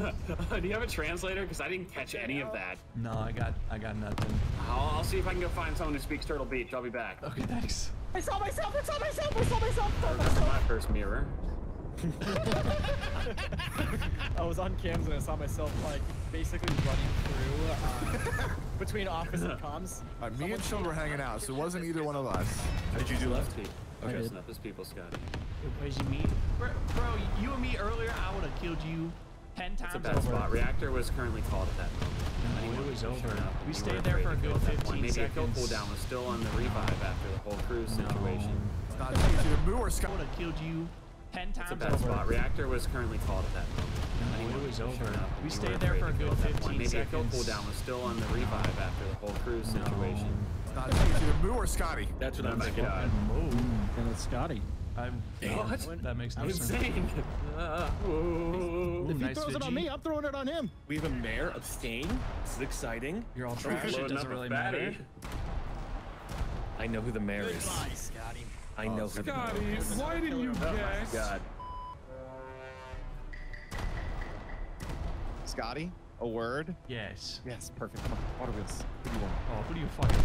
Do you have a translator? Because I didn't catch any of that. No, I got I got nothing. I'll, I'll see if I can go find someone who speaks Turtle Beach. I'll be back. Okay, thanks. I saw myself. I saw myself. I saw myself. I saw myself. my first mirror. I was on cams and I saw myself like basically running through uh, between office and comms. All right, me and Sean were hanging out, so it wasn't either one of us. How did you do left feet? I Okay, did. snap his people, Scotty. Where's you meet? Bro, bro, you and me earlier, I would have killed you ten oh, It's a times bad over. spot. Reactor was currently called at that moment. No, Anyone it was over. shown up. We You stayed there for a afraid to good go at that 15 point. Maybe a kill seconds. cooldown was still on the revive after the whole cruise situation. It's not it's either Moo or I Scott. would have killed you ten It's times a bad over. spot. Reactor was currently called at that moment. Anyone it was over. shown up. We stayed there for a to good go at that point. Maybe a kill seconds. cooldown was still on the revive after the whole cruise situation. It's not it's either Moo or Scotty. That's what Oh I'm my thinking. god. And it's Scotty. I'm. What? That makes no I'm sense. insane. Uh, Ooh. If he nice throws it on me, I'm throwing it on him. We have a mayor abstain. This is exciting. You're all trash. It doesn't really matter. I know who the mayor is. Scotty. I know who the mayor is. Scotty, why didn't you Oh my guess? god. Scotty, a word? Yes. Yes, perfect. Come on, water wheels. Who do you want? Oh, who do you fucking?